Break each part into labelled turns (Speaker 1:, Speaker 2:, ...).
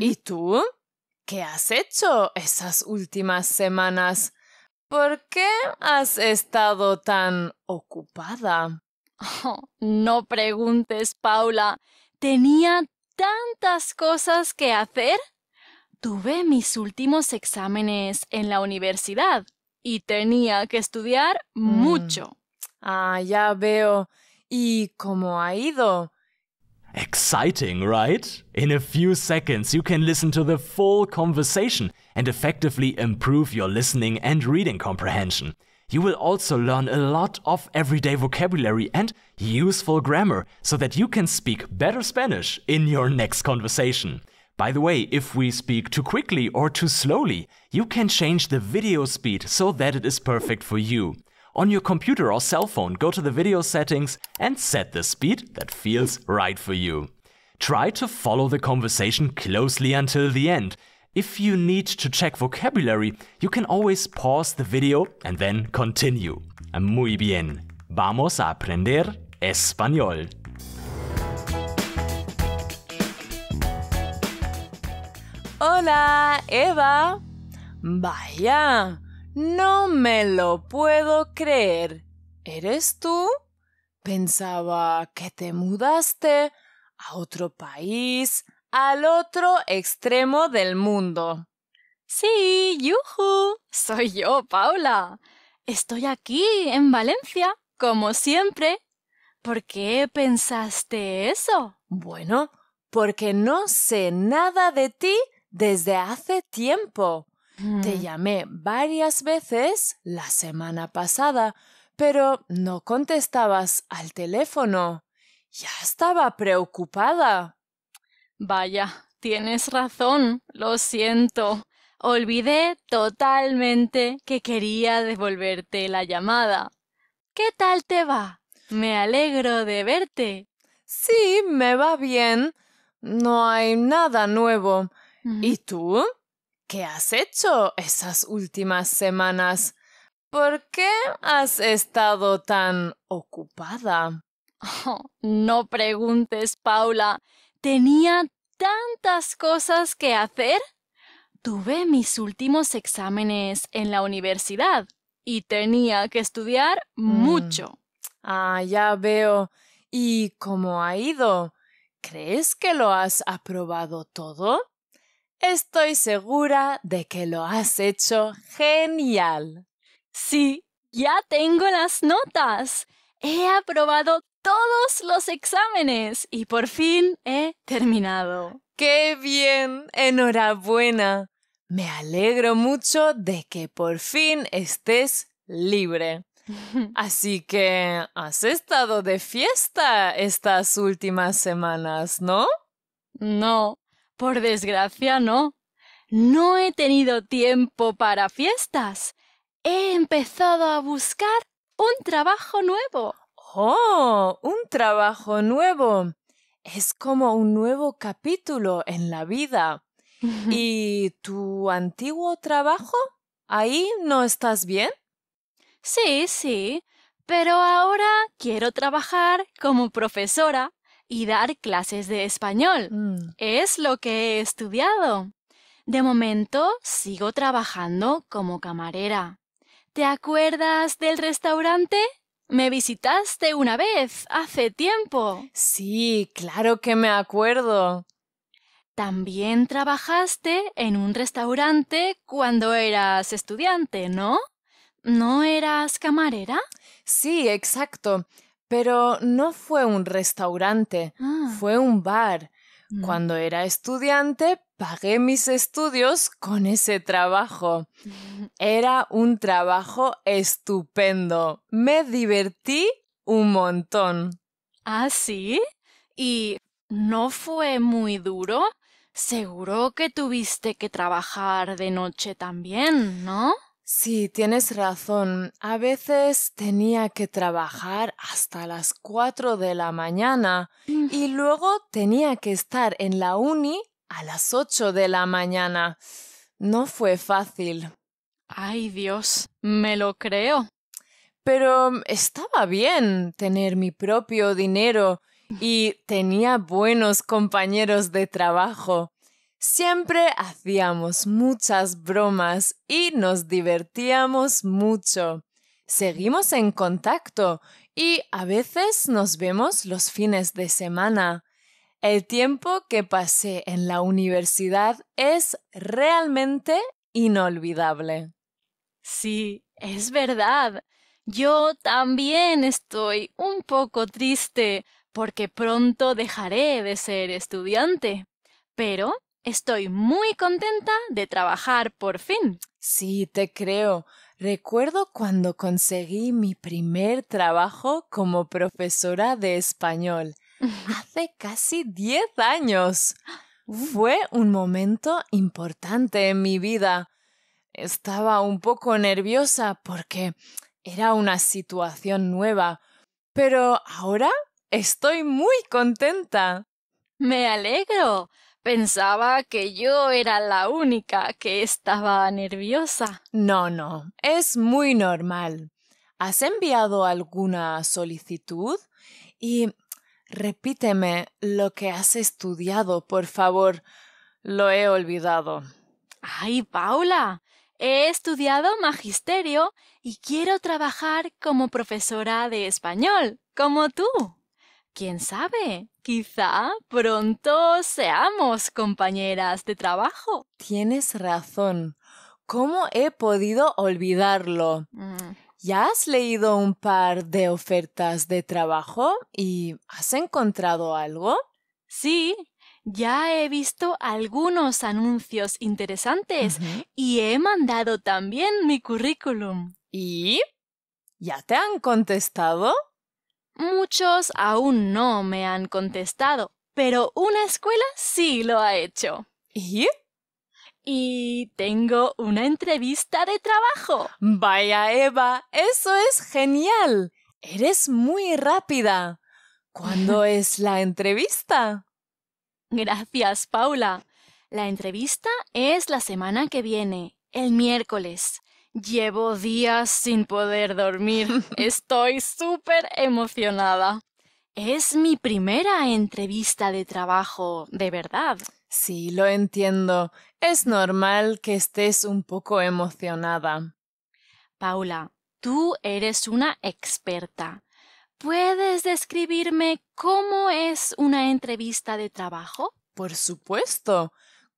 Speaker 1: ¿Y tú? ¿Qué has hecho esas últimas semanas? ¿Por qué has estado tan ocupada?
Speaker 2: Oh, no preguntes, Paula. Tenía tantas cosas que hacer. Tuve mis últimos exámenes en la universidad y tenía que estudiar
Speaker 1: Mm.
Speaker 2: mucho.
Speaker 1: Ah, ya veo. ¿Y cómo ha ido?
Speaker 3: Exciting, right? In a few seconds, you can listen to the full conversation and effectively improve your listening and reading comprehension. You will also learn a lot of everyday vocabulary and useful grammar so that you can speak better Spanish in your next conversation. By the way, if we speak too quickly or too slowly, you can change the video speed so that it is perfect for you. On your computer or cell phone, go to the video settings and set the speed that feels right for you. Try to follow the conversation closely until the end. If you need to check vocabulary, you can always pause the video and then continue. Muy bien. Vamos a aprender español.
Speaker 1: Hola, Eva. Vaya, no me lo puedo creer. ¿Eres tú? Pensaba que te mudaste a otro país, al otro extremo del mundo.
Speaker 2: Sí, yuju. Soy yo, Paula. Estoy aquí, en Valencia, como siempre. ¿Por qué pensaste eso?
Speaker 1: Bueno, porque no sé nada de ti desde hace tiempo. Te llamé varias veces la semana pasada, pero no contestabas al teléfono. Ya estaba preocupada.
Speaker 2: Vaya, tienes razón. Lo siento. Olvidé totalmente que quería devolverte la llamada. ¿Qué tal te va? Me alegro de verte.
Speaker 1: Sí, me va bien. No hay nada nuevo.
Speaker 2: Mm.
Speaker 1: ¿Y tú? ¿Qué has hecho esas últimas semanas? ¿Por qué has estado tan ocupada?
Speaker 2: Oh, no preguntes, Paula. Tenía tantas cosas que hacer. Tuve mis últimos exámenes en la universidad y tenía que estudiar mucho.
Speaker 1: Ah, ya veo. ¿Y cómo ha ido? ¿Crees que lo has aprobado todo? Estoy segura de que lo has hecho genial.
Speaker 2: Sí, ya tengo las notas. He aprobado todos los exámenes y por fin he terminado.
Speaker 1: ¡Qué bien! Enhorabuena. Me alegro mucho de que por fin estés libre. Así que has estado de fiesta estas últimas semanas, ¿no?
Speaker 2: No, por desgracia no. No he tenido tiempo para fiestas. He empezado a buscar un trabajo nuevo.
Speaker 1: Oh, un trabajo nuevo. Es como un nuevo capítulo en la vida. ¿Y tu antiguo trabajo? ¿Ahí no estás bien?
Speaker 2: Sí, sí, pero ahora quiero trabajar como profesora y dar clases de español.
Speaker 1: Mm,
Speaker 2: Es lo que he estudiado. De momento sigo trabajando como camarera. ¿Te acuerdas del restaurante? Me visitaste una vez, hace tiempo.
Speaker 1: Sí, claro que me acuerdo.
Speaker 2: También trabajaste en un restaurante cuando eras estudiante, ¿no? ¿No eras camarera?
Speaker 1: Sí, exacto. Pero no fue un restaurante,
Speaker 2: Ah,
Speaker 1: fue un bar.
Speaker 2: mm.
Speaker 1: Cuando era estudiante, pagué mis estudios con ese trabajo. Era un trabajo estupendo. Me divertí un montón.
Speaker 2: ¿Ah, sí? ¿Y no fue muy duro? Seguro que tuviste que trabajar de noche también, ¿no?
Speaker 1: Sí, tienes razón. A veces tenía que trabajar hasta las cuatro de la mañana y luego tenía que estar en la uni a las ocho de la mañana. No fue fácil,
Speaker 2: Ay, Dios, me lo creo.
Speaker 1: pero estaba bien tener mi propio dinero y tenía buenos compañeros de trabajo. Siempre hacíamos muchas bromas y nos divertíamos mucho. Seguimos en contacto y a veces nos vemos los fines de semana. El tiempo que pasé en la universidad es realmente inolvidable.
Speaker 2: Sí, es verdad. Yo también estoy un poco triste porque pronto dejaré de ser estudiante. Pero estoy muy contenta de trabajar por fin.
Speaker 1: Sí, te creo. Recuerdo cuando conseguí mi primer trabajo como profesora de español. Hace casi diez años. Fue un momento importante en mi vida. Estaba un poco nerviosa porque era una situación nueva, pero ahora estoy muy contenta.
Speaker 2: Me alegro. Pensaba que yo era la única que estaba nerviosa.
Speaker 1: No, no, es muy normal. ¿Has enviado alguna solicitud? Y repíteme lo que has estudiado, por favor. Lo he olvidado.
Speaker 2: Ay, Paula, he estudiado magisterio y quiero trabajar como profesora de español, como tú. ¿Quién sabe? Quizá pronto seamos compañeras de trabajo.
Speaker 1: Tienes razón. ¿Cómo he podido olvidarlo?
Speaker 2: Mm,
Speaker 1: ¿Ya has leído un par de ofertas de trabajo y has encontrado algo?
Speaker 2: Sí, ya he visto algunos anuncios interesantes y he mandado también mi currículum.
Speaker 1: ¿Y? ¿Ya te han contestado?
Speaker 2: Muchos aún no me han contestado, pero una escuela sí lo ha hecho.
Speaker 1: ¿Y?
Speaker 2: Y tengo una entrevista de trabajo.
Speaker 1: Vaya, Eva, eso es genial. Eres muy rápida. ¿Cuándo es la entrevista?
Speaker 2: Gracias, Paula. La entrevista es la semana que viene, el miércoles. Llevo días sin poder dormir. Estoy súper emocionada. Es mi primera entrevista de trabajo, de verdad.
Speaker 1: Sí, lo entiendo. Es normal que estés un poco emocionada.
Speaker 2: Paula, tú eres una experta. ¿Puedes describirme cómo es una entrevista de trabajo?
Speaker 1: Por supuesto.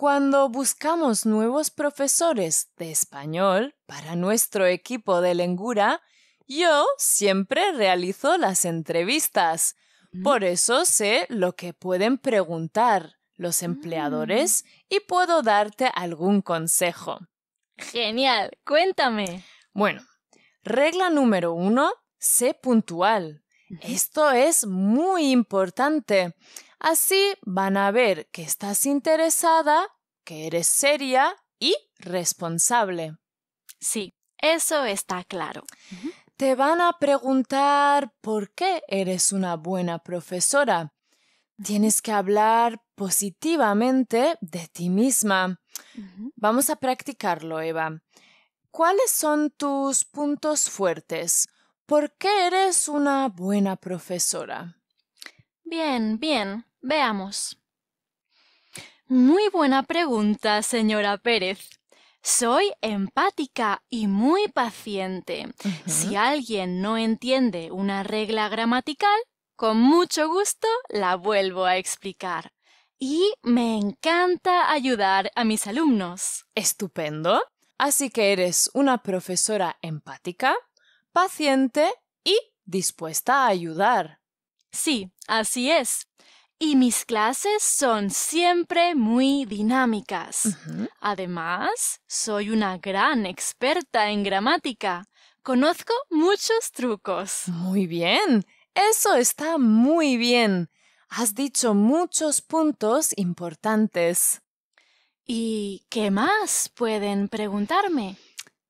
Speaker 1: Cuando buscamos nuevos profesores de español para nuestro equipo de Lengura, yo siempre realizo las entrevistas. Por eso sé lo que pueden preguntar los empleadores y puedo darte algún consejo.
Speaker 2: Genial, cuéntame.
Speaker 1: Bueno, regla número uno, sé puntual. Esto es muy importante. Así van a ver que estás interesada, que eres seria y responsable.
Speaker 2: Sí, eso está claro.
Speaker 1: Te van a preguntar por qué eres una buena profesora. Tienes que hablar positivamente de ti misma. Vamos a practicarlo, Eva. ¿Cuáles son tus puntos fuertes? ¿Por qué eres una buena profesora?
Speaker 2: Bien, bien, veamos. Muy buena pregunta, señora Pérez. Soy empática y muy paciente. Si alguien no entiende una regla gramatical, con mucho gusto la vuelvo a explicar. Y me encanta ayudar a mis alumnos.
Speaker 1: Estupendo. Así que eres una profesora empática, paciente y dispuesta a ayudar.
Speaker 2: Sí, así es. Y mis clases son siempre muy dinámicas. Además, soy una gran experta en gramática. Conozco muchos trucos.
Speaker 1: Muy bien. Eso está muy bien. Has dicho muchos puntos importantes.
Speaker 2: ¿Y qué más pueden preguntarme?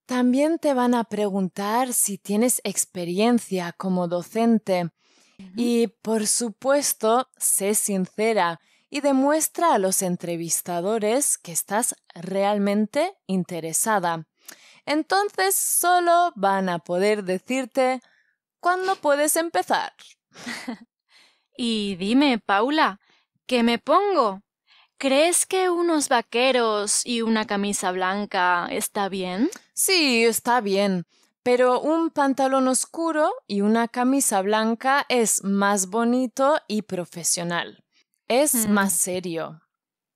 Speaker 1: También te van a preguntar si tienes experiencia como docente. Y, por supuesto, sé sincera y demuestra a los entrevistadores que estás realmente interesada. Entonces solo van a poder decirte cuándo puedes empezar.
Speaker 2: Y dime, Paula, ¿qué me pongo? ¿Crees que unos vaqueros y una camisa blanca está bien?
Speaker 1: Sí, está bien. Pero un pantalón oscuro y una camisa blanca es más bonito y profesional. Es
Speaker 2: Mm.
Speaker 1: más serio.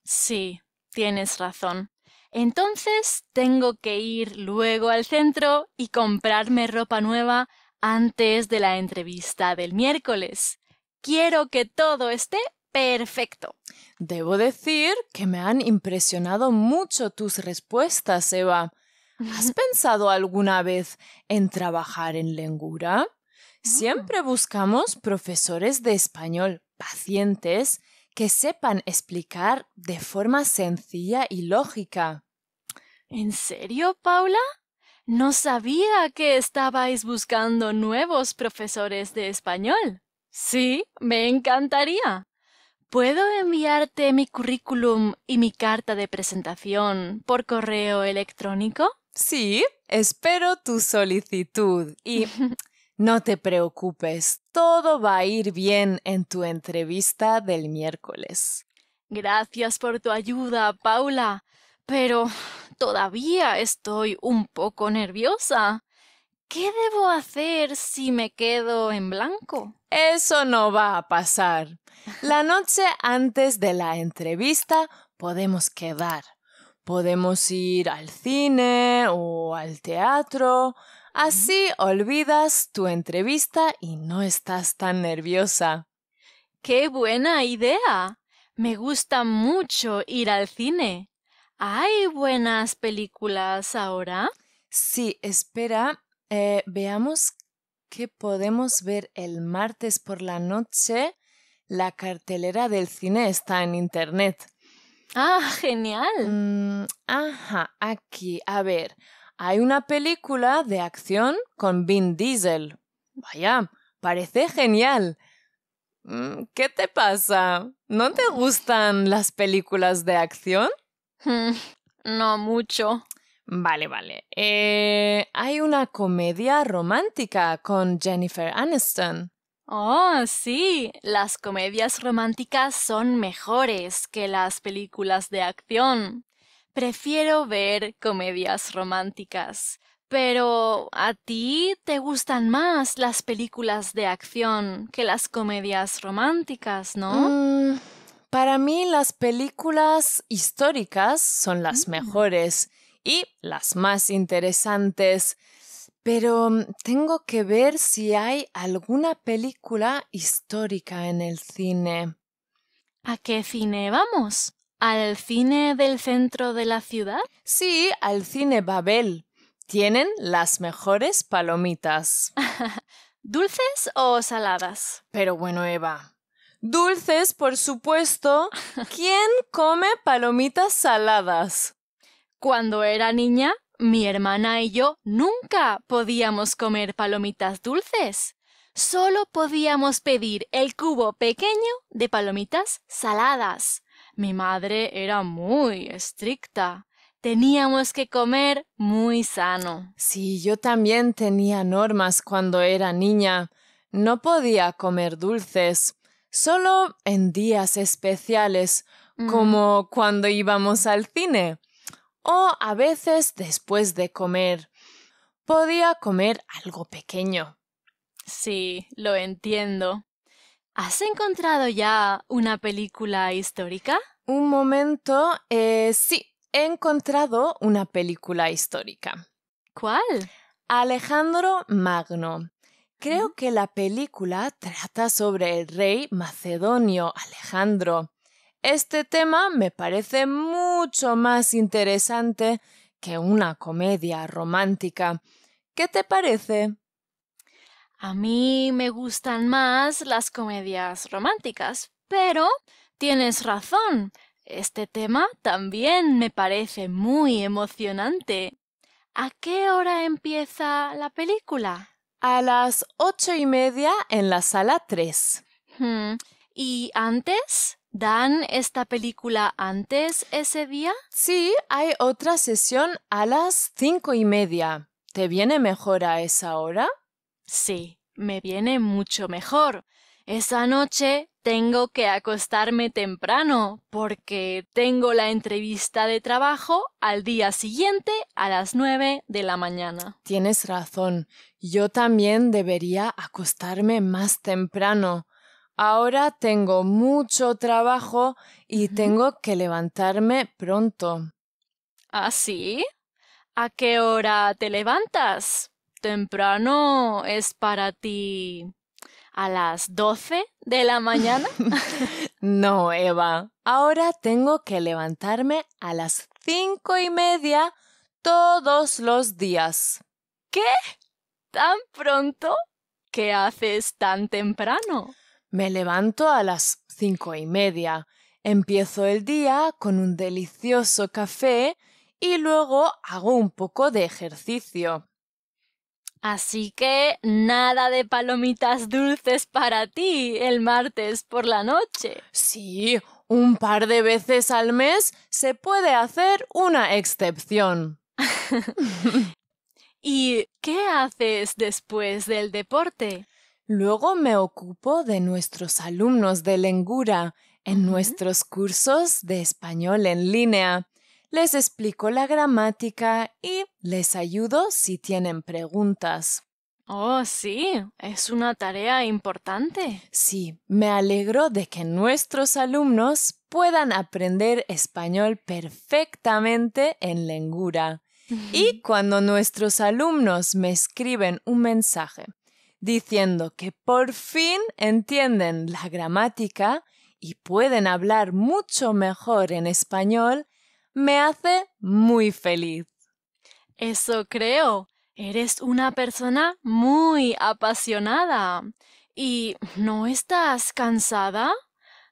Speaker 2: Sí, tienes razón. Entonces tengo que ir luego al centro y comprarme ropa nueva antes de la entrevista del miércoles. Quiero que todo esté perfecto.
Speaker 1: Debo decir que me han impresionado mucho tus respuestas, Eva. ¿Has pensado alguna vez en trabajar en Lengura? Siempre buscamos profesores de español pacientes que sepan explicar de forma sencilla y lógica.
Speaker 2: ¿En serio, Paula? No sabía que estabais buscando nuevos profesores de español. Sí, me encantaría. ¿Puedo enviarte mi currículum y mi carta de presentación por correo electrónico?
Speaker 1: Sí, espero tu solicitud y no te preocupes, todo va a ir bien en tu entrevista del miércoles.
Speaker 2: Gracias por tu ayuda, Paula. Pero todavía estoy un poco nerviosa. ¿Qué debo hacer si me quedo en blanco?
Speaker 1: Eso no va a pasar. La noche antes de la entrevista podemos quedar. Podemos ir al cine o al teatro. Así olvidas tu entrevista y no estás tan nerviosa.
Speaker 2: ¡Qué buena idea! Me gusta mucho ir al cine. ¿Hay buenas películas ahora?
Speaker 1: Sí, espera, eh, veamos qué podemos ver el martes por la noche. La cartelera del cine está en internet.
Speaker 2: Ah, genial.
Speaker 1: Mm, ajá, aquí, a ver. Hay una película de acción con Vin Diesel. Vaya, parece genial. Mm, ¿Qué te pasa? ¿No te gustan las películas de acción?
Speaker 2: No mucho.
Speaker 1: Vale, vale. Eh, hay una comedia romántica con Jennifer Aniston.
Speaker 2: Oh, sí, las comedias románticas son mejores que las películas de acción. Prefiero ver comedias románticas. Pero ¿a ti te gustan más las películas de acción que las comedias románticas, no?
Speaker 1: Mm, para mí las películas históricas son las
Speaker 2: Mm.
Speaker 1: mejores y las más interesantes. Pero mm, tengo que ver si hay alguna película histórica en el cine.
Speaker 2: ¿A qué cine vamos? ¿Al cine del centro de la ciudad?
Speaker 1: Sí, al cine Babel. Tienen las mejores palomitas.
Speaker 2: ¿Dulces o saladas?
Speaker 1: Pero bueno, Eva. Dulces, por supuesto. ¿Quién come palomitas saladas?
Speaker 2: Cuando era niña, mi hermana y yo nunca podíamos comer palomitas dulces. Solo podíamos pedir el cubo pequeño de palomitas saladas. Mi madre era muy estricta. Teníamos que comer muy sano.
Speaker 1: Sí, yo también tenía normas cuando era niña. No podía comer dulces, solo en días especiales,
Speaker 2: Mm,
Speaker 1: como cuando íbamos al cine. O a veces después de comer. Podía comer algo pequeño.
Speaker 2: Sí, lo entiendo. ¿Has encontrado ya una película histórica?
Speaker 1: Un momento, eh, sí, he encontrado una película histórica.
Speaker 2: ¿Cuál?
Speaker 1: Alejandro Magno. Creo que la película trata sobre el rey macedonio Alejandro. Este tema me parece mucho más interesante que una comedia romántica. ¿Qué te parece?
Speaker 2: A mí me gustan más las comedias románticas, pero tienes razón. Este tema también me parece muy emocionante. ¿A qué hora empieza la película?
Speaker 1: A las ocho y media en la sala 3.
Speaker 2: Hmm, ¿Y antes? ¿Dan esta película antes ese día?
Speaker 1: Sí, hay otra sesión a las cinco y media. ¿Te viene mejor a esa hora?
Speaker 2: Sí, me viene mucho mejor. Esa noche tengo que acostarme temprano porque tengo la entrevista de trabajo al día siguiente a las nueve de la mañana.
Speaker 1: Tienes razón. Yo también debería acostarme más temprano. Ahora tengo mucho trabajo y tengo que levantarme pronto.
Speaker 2: ¿Ah, sí? ¿A qué hora te levantas? Temprano es para ti a las 12 de la mañana?
Speaker 1: no, Eva. Ahora tengo que levantarme a las cinco y media todos los días.
Speaker 2: ¿Qué? ¿Tan pronto? ¿Qué haces tan temprano?
Speaker 1: Me levanto a las cinco y media. Empiezo el día con un delicioso café y luego hago un poco de ejercicio.
Speaker 2: Así que nada de palomitas dulces para ti el martes por la noche.
Speaker 1: Sí, un par de veces al mes se puede hacer una excepción.
Speaker 2: ¿Y qué haces después del deporte?
Speaker 1: Luego me ocupo de nuestros alumnos de Lengura en nuestros cursos de español en línea les explico la gramática y les ayudo si tienen preguntas.
Speaker 2: Oh, sí, es una tarea importante.
Speaker 1: Sí, me alegro de que nuestros alumnos puedan aprender español perfectamente en Lengura. Y cuando nuestros alumnos me escriben un mensaje diciendo que por fin entienden la gramática y pueden hablar mucho mejor en español, me hace muy feliz.
Speaker 2: Eso creo. Eres una persona muy apasionada. ¿Y no estás cansada?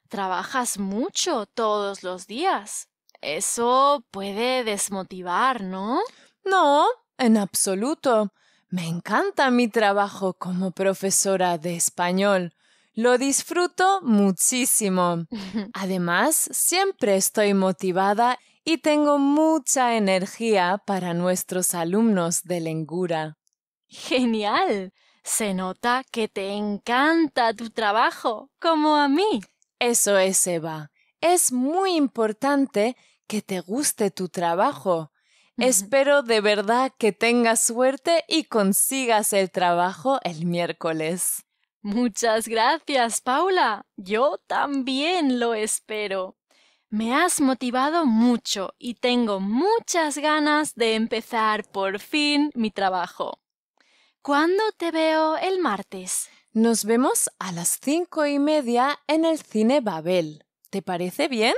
Speaker 2: Trabajas mucho todos los días. Eso puede desmotivar, ¿no?
Speaker 1: No, en absoluto. Me encanta mi trabajo como profesora de español. Lo disfruto muchísimo. Además, siempre estoy motivada y tengo mucha energía para nuestros alumnos de Lengura.
Speaker 2: Genial. Se nota que te encanta tu trabajo, como a mí.
Speaker 1: Eso es, Eva. Es muy importante que te guste tu trabajo. Espero de verdad que tengas suerte y consigas el trabajo el miércoles.
Speaker 2: Muchas gracias, Paula. Yo también lo espero. Me has motivado mucho y tengo muchas ganas de empezar por fin mi trabajo. ¿Cuándo te veo el martes?
Speaker 1: Nos vemos a las cinco y media en el cine Babel. ¿Te parece bien?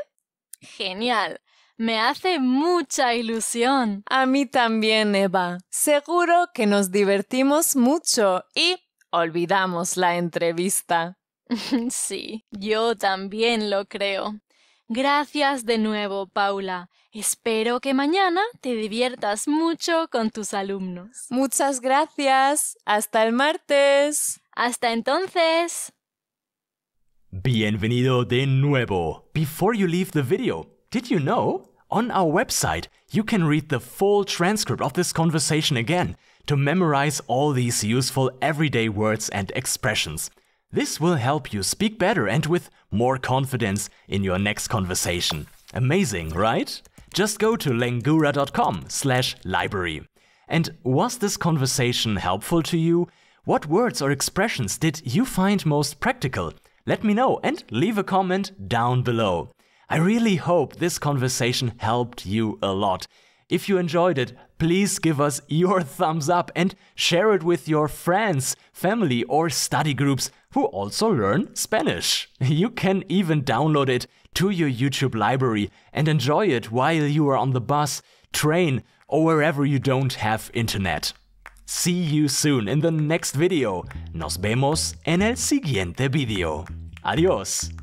Speaker 2: Genial. Me hace mucha ilusión.
Speaker 1: A mí también, Eva. Seguro que nos divertimos mucho y olvidamos la entrevista.
Speaker 2: sí, yo también lo creo. Gracias de nuevo, Paula. Espero que mañana te diviertas mucho con tus alumnos.
Speaker 1: Muchas gracias. Hasta el martes.
Speaker 2: Hasta entonces.
Speaker 3: Bienvenido de nuevo. Before you leave the video, did you know? On our website, you can read the full transcript of this conversation again to memorize all these useful everyday words and expressions. This will help you speak better and with more confidence in your next conversation. Amazing, right? Just go to lengura.com slash library. And was this conversation helpful to you? What words or expressions did you find most practical? Let me know and leave a comment down below. I really hope this conversation helped you a lot. If you enjoyed it, please give us your thumbs up and share it with your friends, family, or study groups who also learn Spanish. You can even download it to your YouTube library and enjoy it while you are on the bus, train, or wherever you don't have internet. See you soon in the next video. Nos vemos en el siguiente video. Adiós.